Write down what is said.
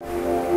you.